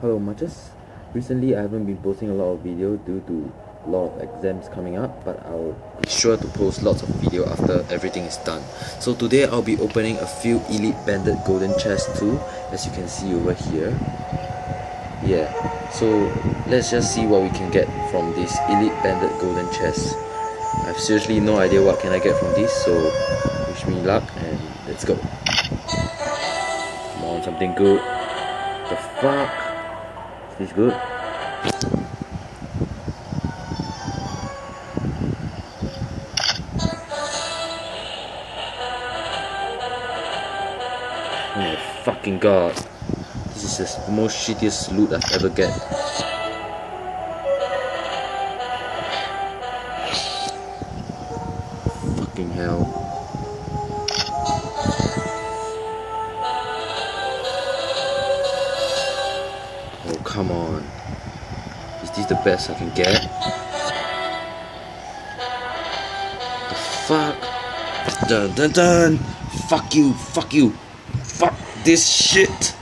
Hello Matches. Recently I haven't been posting a lot of video due to a lot of exams coming up but I'll be sure to post lots of video after everything is done. So today I'll be opening a few Elite Banded Golden Chests too as you can see over here. Yeah, so let's just see what we can get from this Elite Banded Golden Chest. I have seriously no idea what can I get from this so wish me luck and let's go. Come on, something good. The fuck? Is good? Oh my fucking god. This is the most shittiest loot I've ever get. Fucking hell. Oh come on. Is this the best I can get? The fuck? Dun dun dun! Fuck you, fuck you! Fuck this shit!